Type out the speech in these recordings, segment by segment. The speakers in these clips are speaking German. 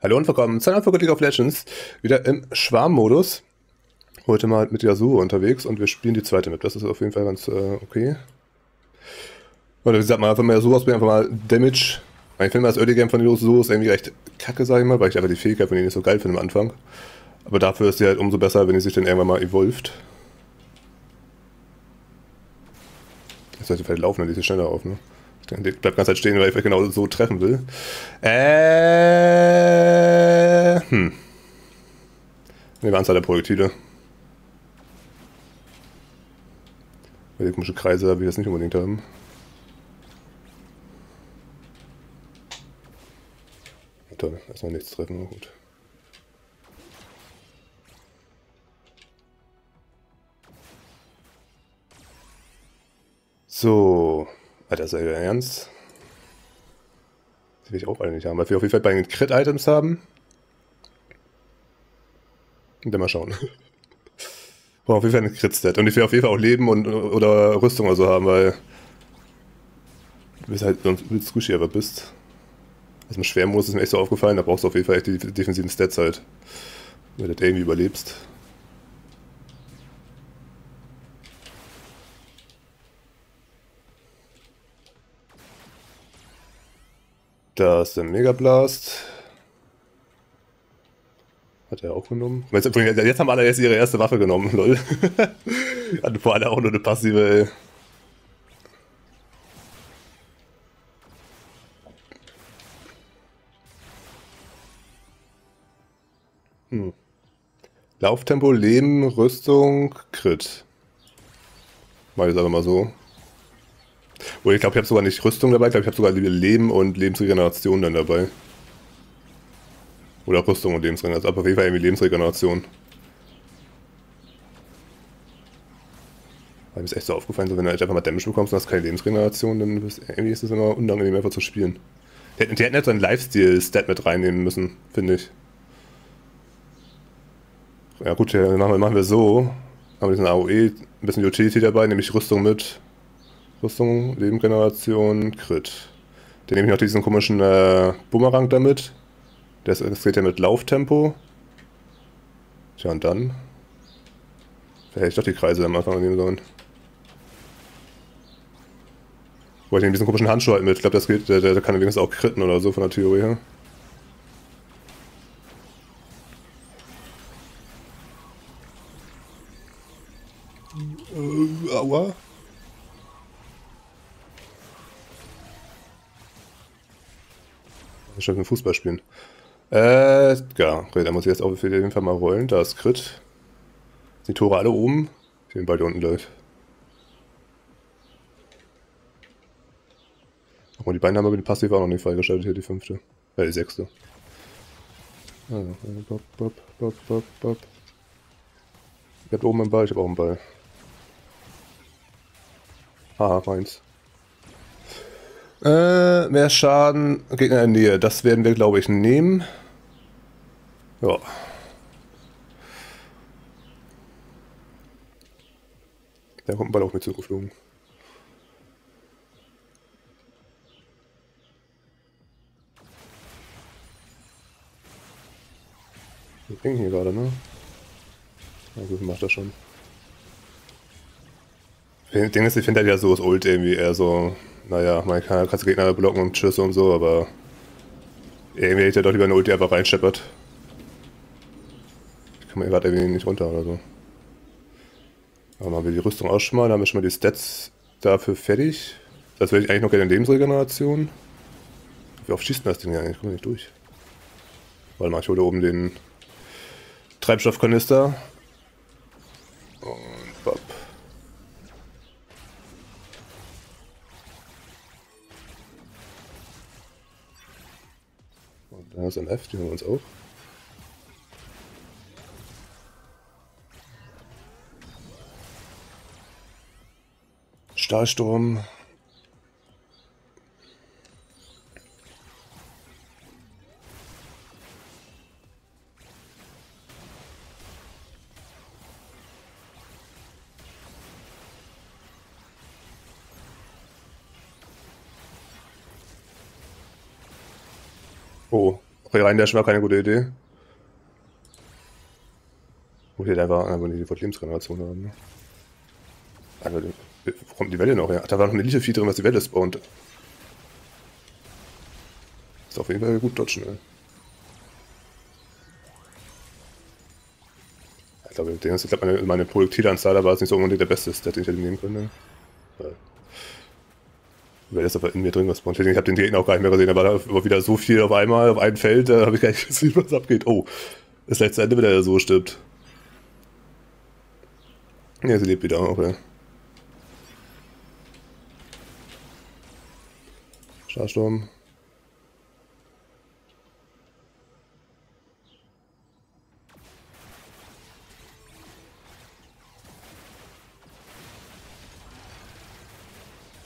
Hallo und willkommen zu einer Folge League of Legends. Wieder im Schwarmmodus. Heute mal mit Yasuo unterwegs und wir spielen die zweite Map. Das ist auf jeden Fall ganz äh, okay. Oder wie gesagt, mal einfach mal Yasuo ausprobieren, einfach mal Damage. Ich finde das Early Game von Yasuo ist irgendwie recht kacke, sag ich mal, weil ich einfach die Fähigkeit von denen nicht so geil finde am Anfang. Aber dafür ist sie halt umso besser, wenn sie sich dann irgendwann mal evolved. Jetzt sollte vielleicht laufen, dann ist sie schneller auf, ne? Der bleibt ganz halt stehen, weil ich genau so treffen will. Äh. Hm. Ne, Anzahl der Projektile. Weil die komische Kreise habe ich das nicht unbedingt haben. Toll, erstmal nichts treffen, gut. So, Alter, ist ja ernst? Die will ich auch alle nicht haben, weil wir auf jeden Fall bei den Crit-Items haben. Und dann mal schauen. Brauchen auf jeden Fall einen Crit-Stat. Und ich will auf jeden Fall auch Leben und, oder Rüstung oder so haben, weil du bist halt sonst übelst squishy aber bist. Also im Schwermodus ist mir echt so aufgefallen, da brauchst du auf jeden Fall echt die defensiven Stats halt. Wenn du das irgendwie überlebst. Da ist der Mega Blast. Hat er auch genommen? Jetzt haben alle erst ihre erste Waffe genommen, lol. Hatten vor allem auch nur eine passive, ey. Hm. Lauftempo, Leben, Rüstung, Crit. Mach ich jetzt einfach mal so. Oder ich glaube, ich habe sogar nicht Rüstung dabei, ich glaube, ich habe sogar Leben und Lebensregeneration dann dabei. Oder Rüstung und Lebensregeneration, aber auf jeden Fall irgendwie Lebensregeneration. Weil mir ist echt so aufgefallen, so wenn du halt einfach mal Damage bekommst und hast keine Lebensregeneration, dann ist, irgendwie ist es immer unangenehm einfach zu spielen. Die hätten, jetzt so einen Lifestyle-Stat mit reinnehmen müssen, finde ich. Ja gut, dann machen wir, machen wir so. Haben wir diesen AOE, ein bisschen Utility dabei, nämlich Rüstung mit Rüstung, Lebengeneration, Crit. Dann nehme ich noch diesen komischen äh, Bumerang damit. Das, das geht ja mit Lauftempo. Tja, und dann. Vielleicht hätte ich doch die Kreise am Anfang nehmen sollen. Wollte ich nehme diesen komischen Handschuh halt mit. Ich glaube, das geht, der, der kann wenigstens auch kritten oder so von der Theorie her. Äh, aua. Ich mit Fußball spielen. Äh, ja, da muss ich jetzt auf jeden Fall mal rollen. Da ist Crit. Die Tore alle oben. Den Ball hier unten gleich. Und die beiden haben aber die Passive auch noch nicht freigeschaltet, hier die fünfte. Äh, die sechste. Also, bop, bop, bop, bop, bop. Ich hab oben einen Ball, ich hab auch einen Ball. Haha, meins. Äh, mehr Schaden, Gegner in Nähe. Das werden wir, glaube ich, nehmen. Ja. Da kommt ein Ball auf mir zugeflogen. Ich bin hier gerade, ne? Na gut, macht das schon. Ich denke, ich finde halt ja so das Ult irgendwie eher so naja, man kann, kannst Gegner blocken und Tschüss und so, aber irgendwie hätte er doch lieber eine Ulti einfach reinscheppert. Ich komme gerade irgendwie nicht runter oder so. Aber machen wir die Rüstung ausschmalen, haben wir schon mal die Stats dafür fertig. Das will ich eigentlich noch gerne Lebensregeneration. Wie oft schießt denn das Ding eigentlich? Ich komme nicht durch. Warte mal, ich hole oben den Treibstoffkanister. Und Da ist ein F, die haben wir uns auch. Stahlsturm. Okay, rein der war keine gute Idee. Wo hier einfach, einfach die Lebensgeneration haben. Ne? Also, wo kommt die Welle noch her? Ach, da war noch eine Elite-Vieh drin, was die Welle spawnt. Ist auf jeden Fall gut dodgen, ne? Ich glaube, ich glaube meine, meine Projektilanzahl war es nicht so unbedingt der beste Stat, den ich hätte nehmen können. Ne? Weil das aber in mir drin gespawnt. Ich habe den Gegner auch gar nicht mehr gesehen, da war wieder so viel auf einmal, auf einem Feld, da habe ich gar nicht gesehen, was abgeht. Oh, das letzte Ende, wenn er so stirbt. Ja, sie lebt wieder ja. Starsturm.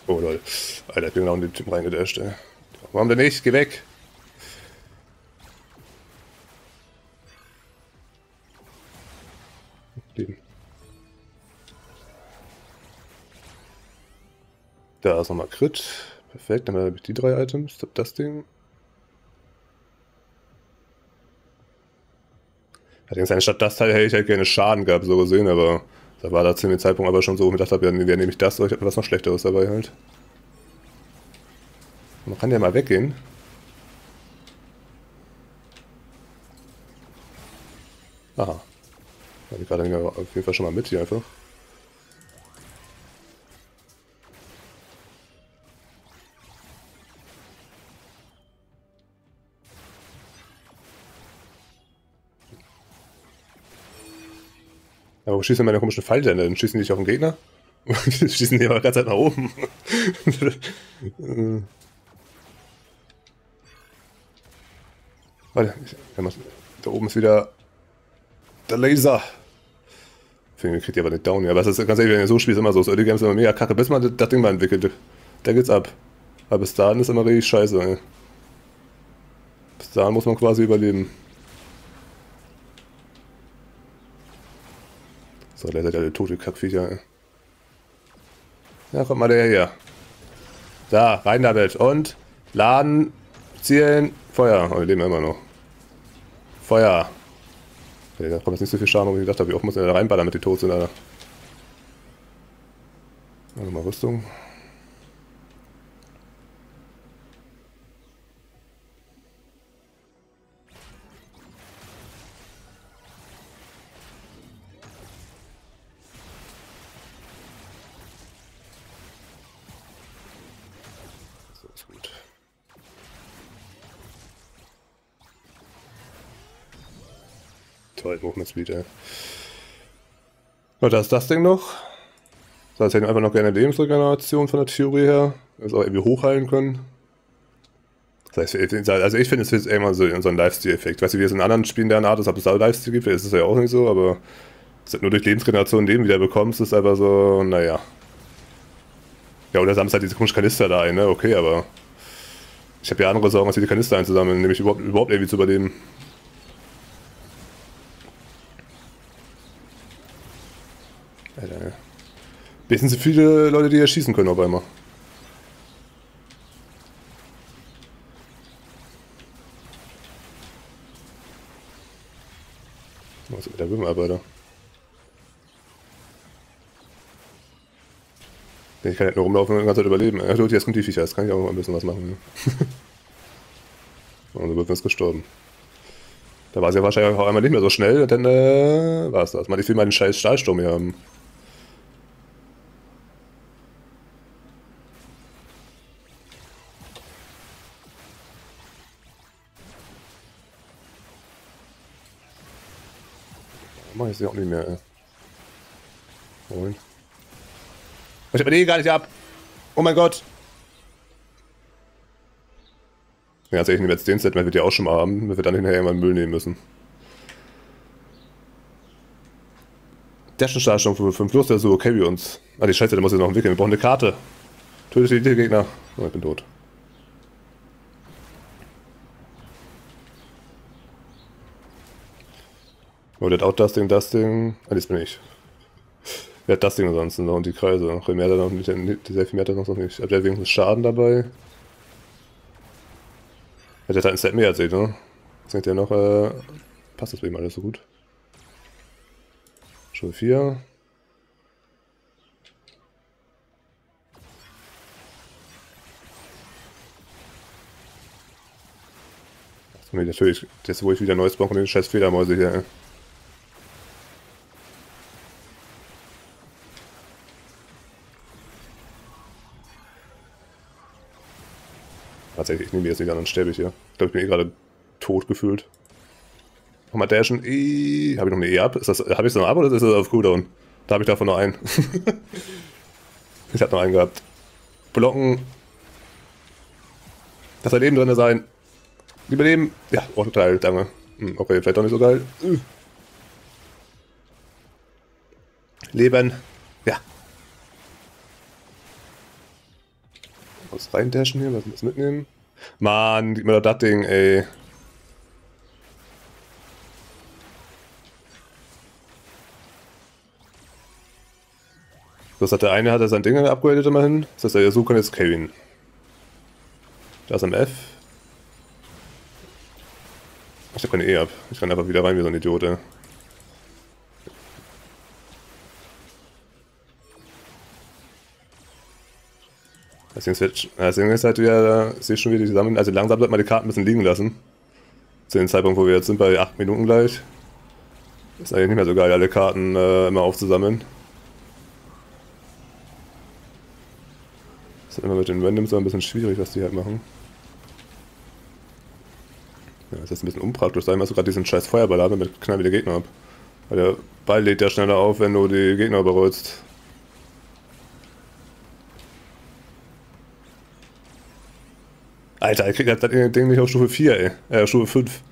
Oh lol. Alter, ich bin genau in den Typen reingedasht, ey. Warum denn nicht? Geh weg! Da ist nochmal Crit. Perfekt, dann habe ich die drei Items. Das Ding. Allerdings statt das Teil hätte ich halt gerne Schaden gehabt, so gesehen, aber da war da zu dem Zeitpunkt aber schon so, wo ich gedacht habe, ja, nehme ich das, aber ich habe was noch Schlechteres dabei halt. Man kann ja mal weggehen. Aha. Ich gerade auf jeden Fall schon mal mit hier einfach. Aber wo schießen meine komischen Pfeile denn? Schießen die nicht auf den Gegner? schießen die aber ganz Zeit nach oben. Warte, da oben ist wieder der Laser. Finde kriegt ihr aber nicht down. Ja, aber das ist ganz ehrlich, wenn ihr so spielt, ist immer so. Das Early Games ist immer mega kacke, bis man das Ding mal entwickelt. Da geht's ab. Aber bis dahin ist immer richtig scheiße. Ey. Bis dahin muss man quasi überleben. So, der seid alle tote Kackviecher. Ja, kommt mal der hier. Da, rein damit. Und laden, zielen, Feuer. Oh, wir leben immer noch. Feuer. Okay, da kommt jetzt nicht so viel Schaden, wie ich gedacht habe. Wie oft muss er da reinballern, damit die tot sind, Alter. Mal Rüstung. Toll, Movement Speed, ey. Und da ist das Ding noch. Das heißt, hätte einfach noch gerne Lebensregeneration von der Theorie her. Also auch irgendwie hochheilen können. Das heißt, also ich finde, es ist immer so, so ein Lifestyle-Effekt. Weißt du, wie es in anderen Spielen der Art ist, ob es da Lifestyle gibt, ist es ja auch nicht so, aber nur durch Lebensregeneration Leben wieder bekommst, ist einfach so, naja. Ja, oder sammelst halt diese komischen Kanister da ein, ne? Okay, aber ich habe ja andere Sorgen, als die Kanister einzusammeln, nämlich überhaupt, überhaupt irgendwie zu überleben. Alter. Wissen Sie viele Leute, die erschießen können auf einmal. Was ist mit der Wimmarbeiter? Ich kann halt nur rumlaufen und die ganze Zeit überleben. Ja, jetzt kommt die Viecher, jetzt kann ich auch mal ein bisschen was machen. Und der Würfel ist gestorben. Da war sie ja wahrscheinlich auch einmal nicht mehr so schnell, denn äh, war es das. Man, ich will mal den scheiß Stahlsturm hier haben. Sie auch nicht mehr, ey. Moin. Ich hab die gar nicht ab. Oh mein Gott. Ja, also ich nehme jetzt den Set, man wird ja auch schon mal haben, wenn wir dann hinterher irgendwann Müll nehmen müssen. Startstellung für 5 los, der so carry uns. Ah, die Scheiße, der muss jetzt noch entwickeln. Wir brauchen eine Karte. Tötet die Gegner. Oh, ich bin tot. Oh, der hat auch das Ding, das Ding. Ah, das bin ich. Wer hat das Ding ansonsten noch und die Kreise? Mehr hat er noch nicht, sehr viel mehr hat er noch nicht. Hat er wenigstens Schaden dabei? Ja, der hat halt ein Set mehr als ich, ne? Sind ja noch, äh, passt das bei ihm alles so gut. Stufe 4. Natürlich, das wo ich wieder neues brauche, den scheiß Federmäuse hier. Tatsächlich, ich nehme jetzt nicht an, dann sterbe ich hier. Ich glaube, ich bin eh gerade tot gefühlt. Nochmal dashen. E habe ich noch eine E ab? Habe ich so noch ab oder ist das auf Cooldown? Da habe ich davon noch einen. ich habe noch einen gehabt. Blocken. Das soll Leben drin sein. Überleben. Ja, oh, total, danke. Hm, okay, vielleicht doch nicht so geil. Leben. Ja. Was reindashen hier, was mitnehmen? Mann, gib mir doch das Ding, ey. Das hat der eine, hat er sein Ding upgradet immerhin. Das heißt, der Yasuo kann jetzt carryen. Da ist MF. Ich hab keine E ab. Ich kann einfach wieder rein wie so ein Idiot, Ding ist, halt, Ding ist halt wieder, ich sehe schon wieder zusammen, also langsam sollte man die Karten ein bisschen liegen lassen. Zu dem Zeitpunkt, wo wir jetzt sind, bei 8 Minuten gleich. Ist eigentlich nicht mehr so geil, alle Karten äh, immer aufzusammeln. ist immer mit den Randoms so ein bisschen schwierig, was die halt machen. Ja, das ist ein bisschen unpraktisch. Sei mal so gerade diesen scheiß Feuerball haben, damit knall wieder Gegner ab. Weil der Ball lädt ja schneller auf, wenn du die Gegner überrollst. Alter, ich krieg das Ding nicht auf Stufe 4, ey. Äh, Stufe 5.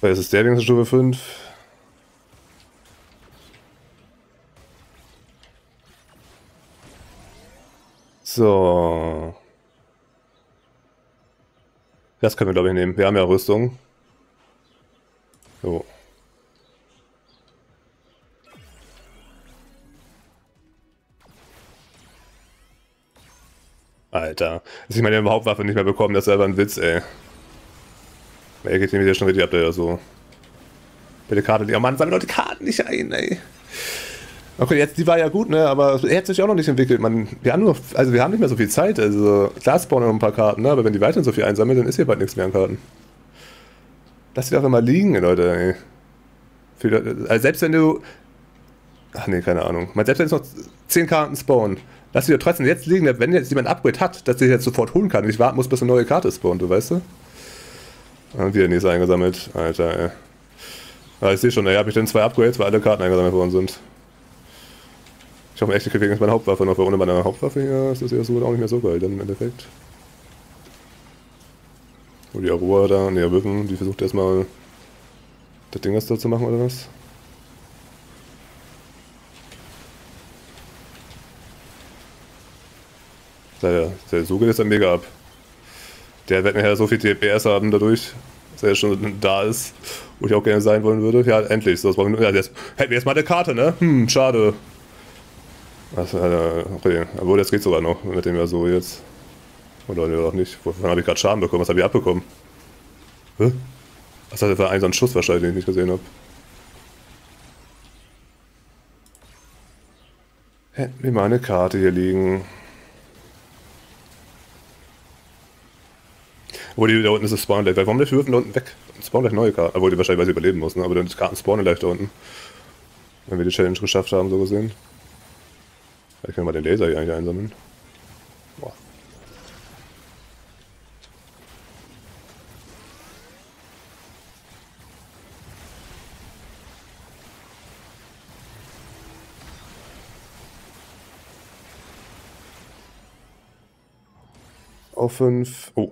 Weil es ist der Ding Stufe 5. So. Das können wir, glaube ich, nehmen. Wir haben ja Rüstung. So. Alter. Dass ich meine Hauptwaffe nicht mehr bekommen, das ist aber ein Witz, ey. Er geht nämlich schon richtig ab, der so. Bitte Karte, ja Mann, sammle Leute Karten nicht ein, ey. Okay, jetzt, die war ja gut, ne, aber er hat sich auch noch nicht entwickelt. Man, wir haben nur, also wir haben nicht mehr so viel Zeit, also klar spawnen noch ein paar Karten, ne, aber wenn die weiterhin so viel einsammeln, dann ist hier bald nichts mehr an Karten. Lass die doch immer liegen, Leute, ey. Für, also selbst wenn du, ach nee, keine Ahnung, man, selbst wenn es noch 10 Karten spawnen, lass die doch trotzdem jetzt liegen, wenn jetzt jemand ein Upgrade hat, dass sie jetzt sofort holen kann und ich warten muss, bis eine neue Karte spawnt, du weißt du? Und wieder nichts eingesammelt. Alter, ey. Ja, ich sehe schon, ey, habe ich denn zwei Upgrades, weil alle Karten eingesammelt worden sind. Ich hoffe echt, ich kriege jetzt meine Hauptwaffe noch, weil ohne meine Hauptwaffe hier ist das ja so auch nicht mehr so geil dann im Endeffekt. Wo die Aurora da, ne, Wippen, die versucht erstmal das Ding was da zu machen oder was? Der, der Suge ist dann mega ab. Der wird nachher so viel TPS haben dadurch, dass er schon da ist, wo ich auch gerne sein wollen würde. Ja, endlich. So, das brauchen wir, ja, jetzt, hätten wir jetzt mal eine Karte, ne? Hm, schade. Also, okay. Obwohl, jetzt geht sogar noch mit dem ja so jetzt. Oder nee, auch nicht. Wovon habe ich gerade Schaden bekommen? Was habe ich abbekommen? Hä? Was hat für einen so Schuss wahrscheinlich, den ich nicht gesehen habe? Hätten wir mal eine Karte hier liegen. Obwohl die da unten ist das Spawn gleich. Warum der Würfen da unten weg? Spawn gleich neue Karten. Obwohl die wahrscheinlich, weil sie überleben muss, ne? Aber dann Karten spawnen gleich da unten. Wenn wir die Challenge geschafft haben, so gesehen. Vielleicht können wir den Laser hier eigentlich einsammeln. Boah. Auf 5. Oh.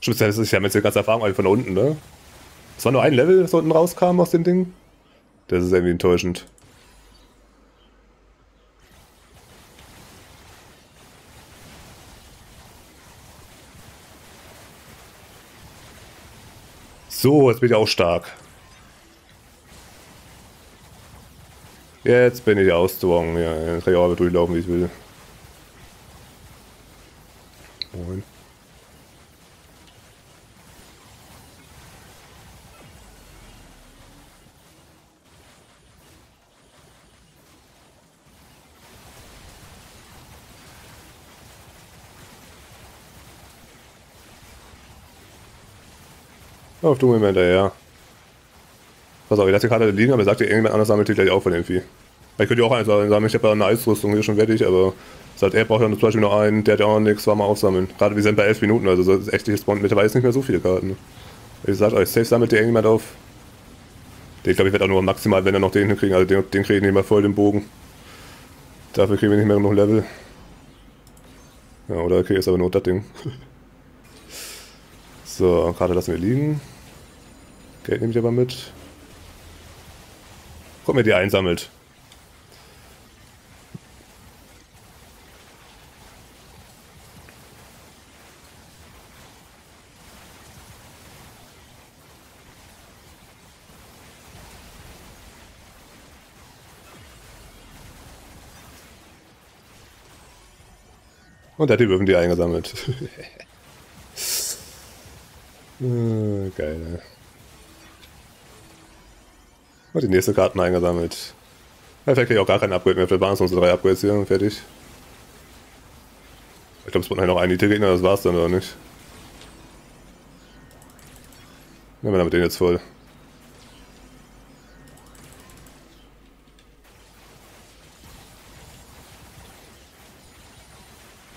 Speziell ist es ja mit der ganzen Erfahrung von unten, ne? Es war nur ein Level, das unten rauskam aus dem Ding. Das ist irgendwie enttäuschend. So, jetzt bin ich auch stark. Jetzt bin ich ausgewogen. Ja, jetzt kann ich auch durchlaufen, wie ich will. Moment. Auf du mir hinterher. Pass auf, ich lasse die Karte liegen, aber sagt dir irgendjemand anders sammelt die gleich auch von dem Vieh. Ich könnte ja auch einen sammeln, ich habe ja eine Eisrüstung hier schon fertig, aber sagt er braucht ja zum Beispiel noch einen, der hat ja auch nichts, war mal aufsammeln. Gerade wir sind bei 11 Minuten, also so ist echt, ich spawn mittlerweile nicht mehr so viele Karten. Ich sag euch, safe sammelt dir irgendjemand auf. Ich glaube, ich werde auch nur maximal, wenn er noch den hinkriegen, also den, den kriege ich nicht mehr voll den Bogen. Dafür kriegen wir nicht mehr genug Level. Ja, oder okay, ist aber nur das Ding. so, Karte lassen wir liegen. Geld nehme ich aber mit. Guck mir die einsammelt. Und hat die Würfen die eingesammelt. äh, geil, ne? Und die nächste Karten eingesammelt. Ja, vielleicht kriege ich auch gar kein Upgrade mehr. Vielleicht waren es unsere drei Upgrades hier und fertig. Ich glaube, es wird noch ein Elite-Gegner, das war's dann, oder nicht? Nehmen wir damit den jetzt voll.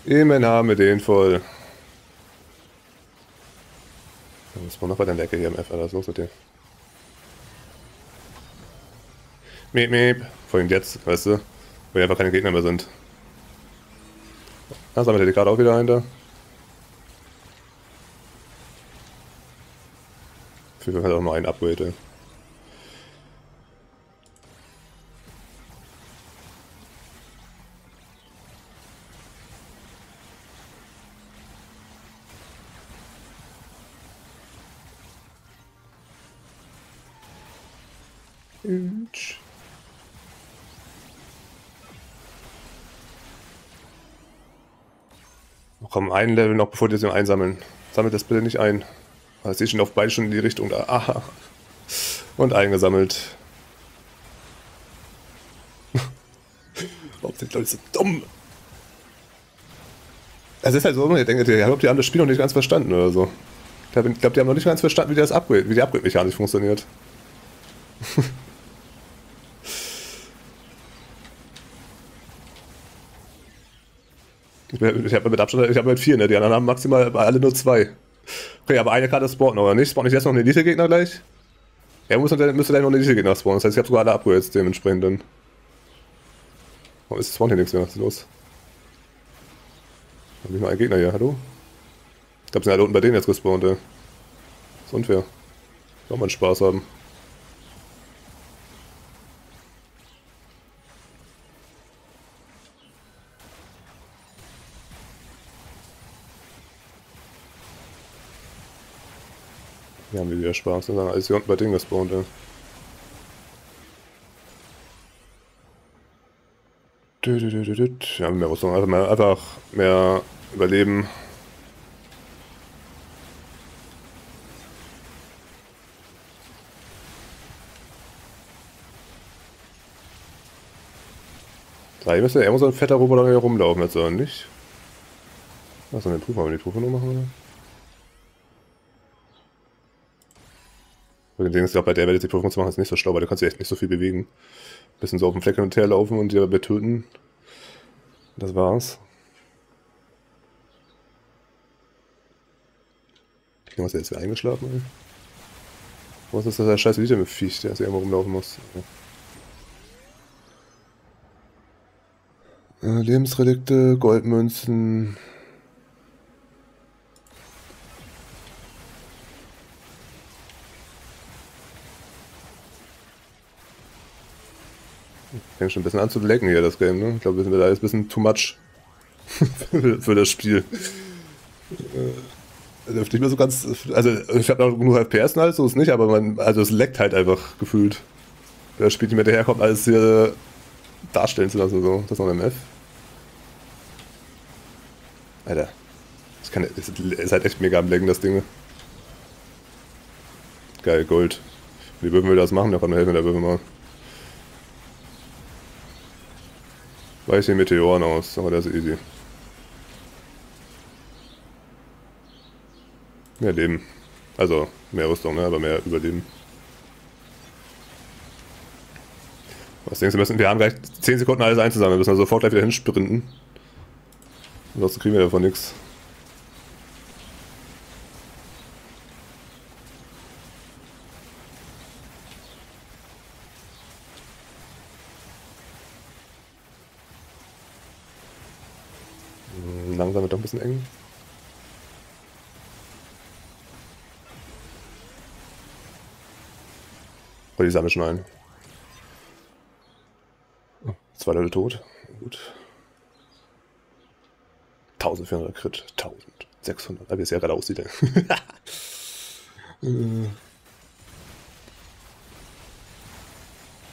Immerhin haben wir den voll. Dann muss man noch bei der Lecke hier im F, was ist los mit dem? Miep, miep. Vor allem jetzt, weißt du, wo einfach keine Gegner mehr sind. Da sammelt er die gerade auch wieder ein da. Für jeden Fall auch nur ein Upgrade, ey. Komm, ein Level noch, bevor die sie einsammeln. Sammelt das bitte nicht ein. Ah, ich sehe schon auf beide schon in die Richtung da. Aha. Und eingesammelt. Warum sind Leute so dumm? Es ist halt so, ich denke, ich glaube, die haben das Spiel noch nicht ganz verstanden oder so. Ich glaube, die haben noch nicht ganz verstanden, wie das Upgrade, wie die Upgrade-Mechanik funktioniert. Ich, ich habe mit Abstand, ich habe mit vier, ne? Die anderen haben maximal alle nur zwei. Okay, aber eine Karte spawnen oder nicht? Spawn ich jetzt noch einen Elite-Gegner gleich? Er muss dann, müsste dann noch einen Elite-Gegner spawnen. Das heißt, ich habe sogar alle Upgrades dementsprechend dann. Warum ist spawn hier nichts mehr? Was ist los? Hab ich nur einen Gegner hier, hallo? Ich glaube, sind alle unten bei denen jetzt gespawnt, ey. Ist unfair. Soll man Spaß haben. Wieder Spaß. Und dann alles hier unten bei Ding gespawnt, ey. Ja, mehr Rüstung, einfach mehr, einfach mehr überleben. Da hier müsste ja irgendwo so ein fetter Roboter hier rumlaufen jetzt, oder nicht? Achso, den Prüfer, wir die Prüfer nur machen, oder? Weil ich glaube, bei der Welt die Prüfung zu machen, ist nicht so schlau, weil du kannst dich echt nicht so viel bewegen. Bisschen so auf dem Fleck hin und her laufen und die dabei töten. Das war's. Ich was, der ist wieder eingeschlafen, ey? Wo ist das, der scheiß Video mit Viech, der jetzt irgendwo rumlaufen muss? Ja. Äh, Lebensrelikte, Goldmünzen, Fängt schon ein bisschen an zu lecken hier, das Game, ne? Ich glaube, wir sind da ein bisschen too much für, das Spiel. läuft nicht mehr so ganz. Also, ich habe noch genug FPS und alles, so ist nicht, aber man, also es leckt halt einfach gefühlt. Das Spiel nicht mehr daherkommt, alles hier darstellen zu lassen, so. Das ist noch ein MF. Alter. Das, kann, das ist halt echt mega am Lecken, das Ding. Geil, Gold. Wie würden wir das machen? Da kann mir helfen, da würden wir mal. Weiche Meteoren aus, aber das ist easy. Mehr Leben. Also mehr Rüstung, ne? aber mehr Überleben. Was denkst du, müssen, wir haben gleich 10 Sekunden alles einzusammeln, wir müssen also sofort gleich wieder hinsprinten. Ansonsten kriegen wir davon nichts. Hm, langsam wird doch ein bisschen eng. Oh, die sammeln schon ein. Oh, zwei Leute tot. Gut. 1400 Crit. 1600. Aber wie es ja gerade aussieht.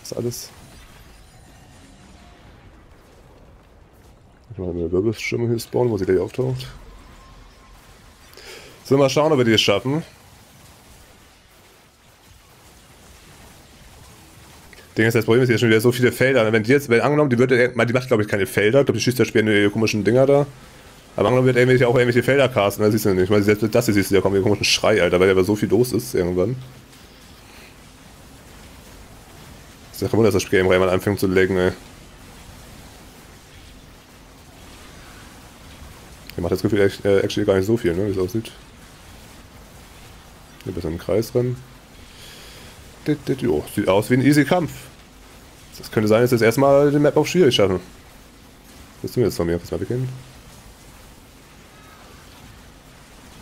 Was ist alles? Ich mal eine Wirbelstimme hier spawnen, wo sie gleich auftaucht. So, mal schauen, ob wir die es schaffen. Ding ist, das Problem ist hier schon wieder so viele Felder. Wenn die jetzt, wenn angenommen, die, würde, die macht glaube ich keine Felder, ich glaube, die schießt ja später ihre komischen Dinger da. Aber angenommen wird irgendwelche, auch irgendwelche Felder casten, da siehst du nicht. Ich meine, selbst das hier siehst du, da kommt ein komischen Schrei, Alter, weil ja aber so viel los ist irgendwann. Das ist ja kein Wunder, dass das Spiel irgendwann anfängt zu laggen, ey. Macht das Gefühl äh, actually gar nicht so viel, ne, wie es aussieht. Ein bisschen im Kreis rennen. Jo, sieht aus wie ein easy Kampf. Das könnte sein, dass wir jetzt erstmal den Map auf schwierig schaffen. Was tun wir jetzt von mir? Was mal beginnen?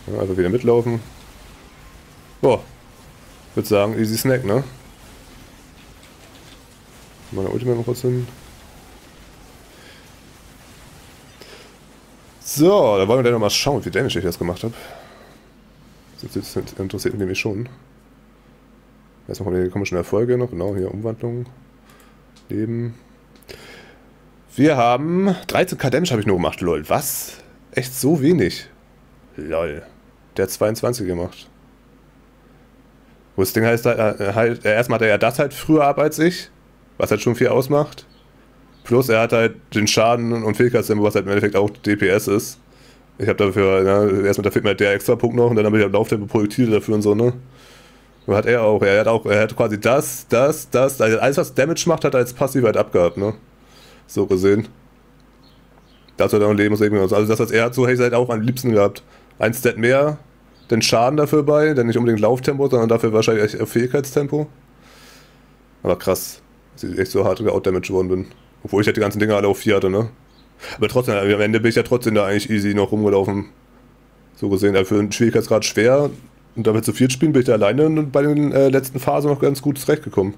Ja, also wieder mitlaufen. Boah. Würde sagen, easy Snack, ne? Meine Ultimate noch kurz hin. So, da wollen wir dann noch mal schauen, wie Damage ich das gemacht habe. Das interessiert mich nämlich schon. Erstmal kommen die komischen Erfolge noch. Genau, hier Umwandlung. Leben. Wir haben 13 Damage habe ich nur gemacht, lol. Was? Echt so wenig? Lol. Der hat 22 gemacht. Wo das Ding heißt, äh, halt, erstmal hat er ja das halt früher ab als ich, was halt schon viel ausmacht. Plus er hat halt den Schaden und Fähigkeitstempo, was halt im Endeffekt auch DPS ist. Ich habe dafür, ne, erstmal da fehlt mir halt der extra Punkt noch und dann habe ich halt Lauftempo Projektile dafür und so, ne? Und hat er auch. Er hat auch, er hat quasi das, das, das, also alles was Damage macht, hat er als Passiv halt abgehabt, ne? So gesehen. Dazu hat er noch Lebenssegen Also das, was er hat, so hätte ich halt auch am liebsten gehabt. Ein Stat mehr, den Schaden dafür bei, denn nicht unbedingt Lauftempo, sondern dafür wahrscheinlich Fähigkeitstempo. Aber krass, dass ich echt so hart out-damaged worden bin. Obwohl ich halt die ganzen Dinger alle auf 4 hatte, ne? Aber trotzdem, am Ende bin ich ja trotzdem da eigentlich easy noch rumgelaufen. So gesehen, für einen Schwierigkeitsgrad schwer, und damit zu viert spielen bin ich da alleine und bei den äh, letzten Phasen noch ganz gut zurechtgekommen.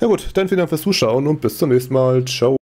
Na gut, dann vielen Dank fürs Zuschauen und bis zum nächsten Mal. Ciao.